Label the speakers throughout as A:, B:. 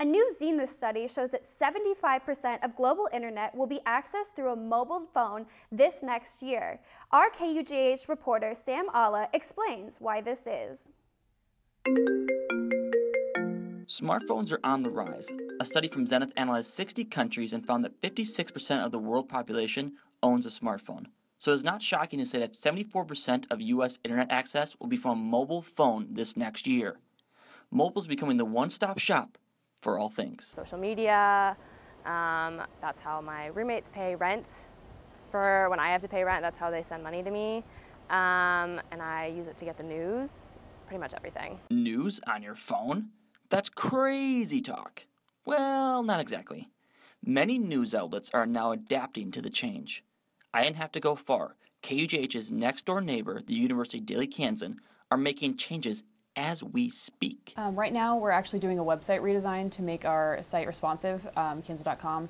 A: A new Zenith study shows that 75% of global internet will be accessed through a mobile phone this next year. Our KUJH reporter Sam Alla explains why this is.
B: Smartphones are on the rise. A study from Zenith analyzed 60 countries and found that 56% of the world population owns a smartphone. So it's not shocking to say that 74% of US internet access will be from a mobile phone this next year. Mobile is becoming the one stop shop for all things.
C: Social media, um, that's how my roommates pay rent. For when I have to pay rent, that's how they send money to me. Um, and I use it to get the news, pretty much everything.
B: News on your phone? That's crazy talk. Well, not exactly. Many news outlets are now adapting to the change. I didn't have to go far. KUJH's next door neighbor, the University of Daily Kansan, are making changes as we speak.
D: Um, right now, we're actually doing a website redesign to make our site responsive, um, kansan.com.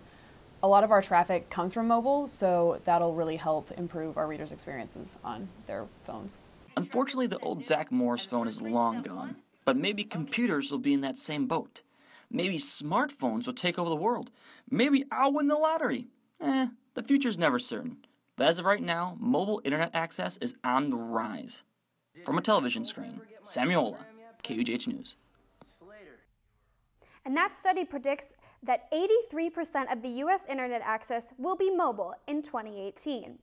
D: A lot of our traffic comes from mobile, so that'll really help improve our readers' experiences on their phones.
B: Unfortunately, the old Zach Morris phone is long gone, but maybe computers will be in that same boat. Maybe smartphones will take over the world. Maybe I'll win the lottery. Eh, the future's never certain. But as of right now, mobile internet access is on the rise. From a television screen, Samuela, KUJH News.
A: And that study predicts that 83% of the U.S. internet access will be mobile in 2018.